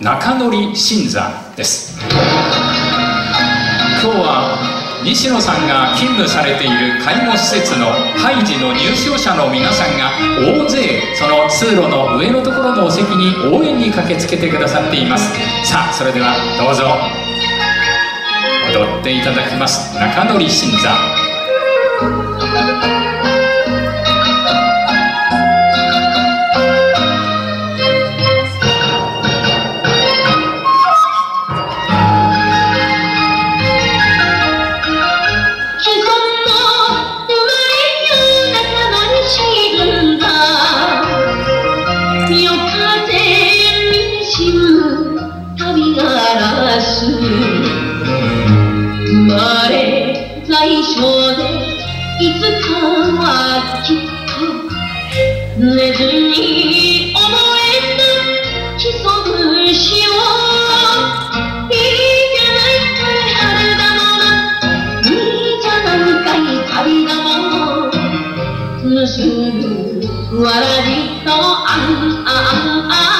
中乗新座です。今日は西野さんが勤務されている介護施設のハイジの入所者の皆さんが大勢その通路の上のところのお席に応援に駆けつけてくださっています。さあそれではどうぞ。踊っていただきます。中乗新座。最初でいつかはきっと。寝ずに思えた規則しよういいじゃないかい春だものいいじゃないかい旅だもの結ぶわらじとあんあんあん。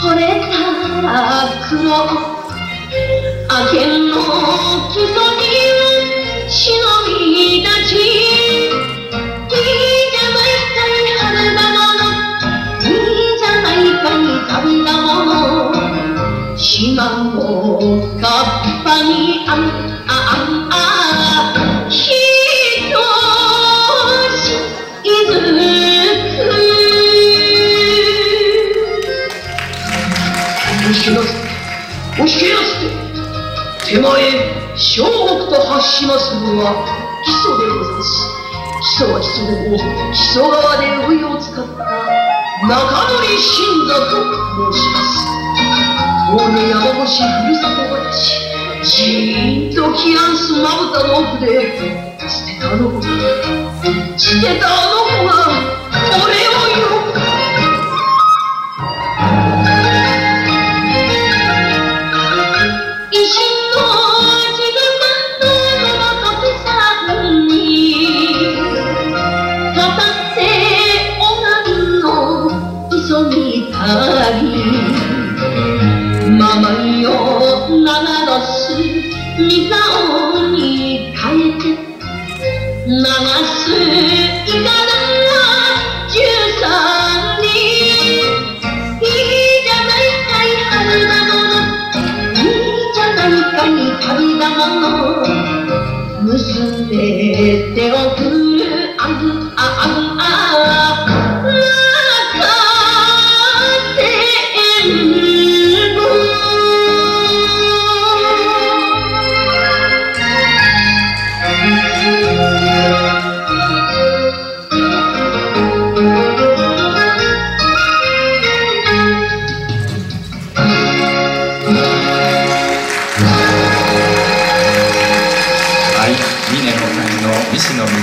惚れたら黒明けの基礎に忍び立ちいいじゃないかい春だす手前小北と発しまするは基礎でござんす。基礎は基礎でも基礎川で海を使った中乗り新座と申します。遠野山越しふるさと私じーんと気安すまぶたの奥で捨てたあの子が捨てたあの子が流す巣ミサに変えて7巣いかだ13人いいじゃないかい春だものいいじゃないかに旅だもの結んで手を振るあず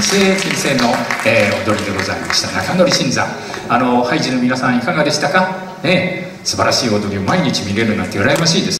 先生の、えー、踊りでございました。中乗新座。あのハイジの皆さんいかがでしたか？ね素晴らしい踊りを毎日見れるなんて羨ましいです。